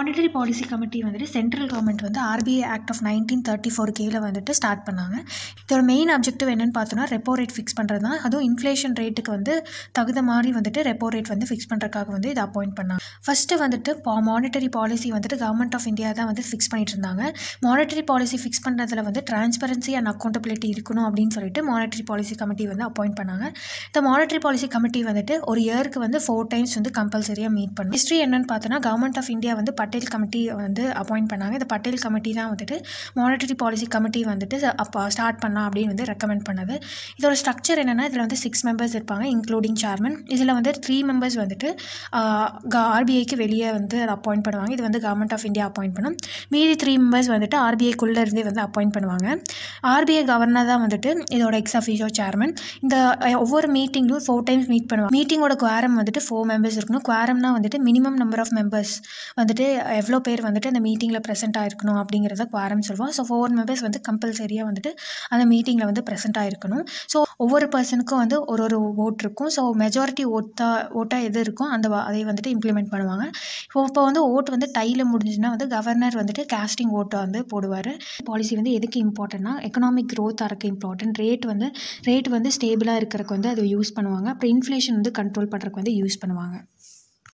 Monetary policy committee வந்துட்டு central government வந்து RBI act of nineteen thirty four கீழே வந்துட்டு ஸ்டார்ட் பண்ணாங்க. இதோட மெயின் அப்ஜெக்டிவ் என்னென்னு பார்த்தோன்னா ரெப்போ ரேட் ஃபிக்ஸ் பண்ணுறது தான். அதுவும் இன்ஃப்ளேஷன் ரேட்டுக்கு வந்து தகுந்த மாதிரி வந்துட்டு ரெப்போ ரேட் வந்து ஃபிக்ஸ் பண்ணுறதுக்காக வந்து இதை அப்பாயிண்ட் பண்ணாங்க. ஃபஸ்ட்டு வந்துட்டு பா மானிட்டரி பாலிசி வந்துட்டு கவர்மெண்ட் ஆஃப் இந்தியா தான் வந்து ஃபிக்ஸ் பண்ணிட்டு இருந்தாங்க. மானிட்டரி பாலிசி ஃபிக்ஸ் பண்ணுறதுல வந்து டிரான்ஸ்பரன்சி அண்ட் அக்கௌண்டபிலிட்டி இருக்கணும் அப்படின்னு சொல்லிட்டு மானிட்டரி பாலிசி கமிட்டி வந்து அப்பாயிண்ட் பண்ணாங்க. இந்த மானிட்டரி பாலிசி கமிட்டி வந்துட்டு ஒரு இயருக்கு வந்து ஃபோர் டைம்ஸ் வந்து கம்பல்சரியாக மீட் பண்ணும். ஹிஸ்ட்ரி என்னன்னு பார்த்தோன்னா கவர்மெண்ட் ஆஃப் இந்தியா வந்து பட்டேல் கமிட்டி வந்து அப்பாயிண்ட் பண்ணாங்க. இந்த பட்டேல் கமிட்டி தான் வந்துட்டு மானிட்டரி பாலிசி கமிட்டி வந்துட்டு அப்போ ஸ்டார்ட் பண்ணலாம் அப்படின்னு வந்து ரெக்கமெண்ட் பண்ணது. இதோட ஸ்ட்ரக்சர் என்னென்னா இதில் வந்து சிக்ஸ் மெம்பர்ஸ் இருப்பாங்க இன்க்ளூடிங் சேர்மன் இதில் வந்து த்ரீ மெம்பர்ஸ் வந்துட்டு ஆர்பிஐக்கு வெளியே வந்து அதை அப்பாயிண்ட் பண்ணுவாங்க. இது வந்து கவர்மெண்ட் ஆஃப் இந்தியா அப்பாயிண்ட் பண்ணும். மீதி த்ரீ மெம்பர்ஸ் வந்துட்டு ஆர்பிஐக்குள்ளே இருந்தே வந்து அப்பாயிண்ட் பண்ணுவாங்க. ஆர்பிஐ கவர்னர் தான் வந்துட்டு இதோட எக்ஸ் அஃபீஷியோ சேர்மன் இந்த ஒவ்வொரு மீட்டிங்கும் ஃபோர் டைம்ஸ் மீட் பண்ணுவாங்க. மீட்டிங்கோட குவாரம் வந்துட்டு ஃபோர் மெம்பர்ஸ் இருக்கணும். குவாரம்னா வந்துட்டு மினிமம் நம்பர் ஆஃப் மெம்பர்ஸ் வந்துட்டு எவ்வளோ பேர் வந்துட்டு அந்த மீட்டிங்கில் ப்ரெசென்ட் ஆகிருக்கணும் அப்படிங்கிறத குவாரம் சொல்லுவோம். ஸோ ஃபோர் மெம்பர்ஸ் வந்து கம்பல்சரியாக வந்துட்டு அந்த மீட்டிங்கில் வந்து ப்ரெசென்ட் ஆகிருக்கணும் ஸோ ஒவ்வொரு பர்சனுக்கும் வந்து ஒரு ஒரு ஓட் இருக்கும். ஸோ மெஜாரிட்டி ஓட்டா ஓட்டாக எது இருக்கும் அந்த அதை வந்துட்டு இம்ப்ளிமெண்ட் பண்ணுவாங்க. இப்போ இப்போ வந்து ஓட் வந்து டையில் முடிஞ்சுன்னா வந்து கவர்னர் வந்துட்டு காஸ்டிங் ஓட்டை வந்து போடுவார். பாலிசி வந்து எதுக்கு இம்பார்ட்டன்னா எக்கனாமிக் க்ரோத் இருக்க இம்பார்ட்டன்ட் ரேட் வந்து ரேட் வந்து ஸ்டேபிளாக இருக்கிறதுக்கு வந்து அதை யூஸ் பண்ணுவாங்க. அப்புறம் இன்ஃப்ளேஷன் வந்து கண்ட்ரோல் பண்ணுறதுக்கு வந்து யூஸ் பண்ணுவாங்க.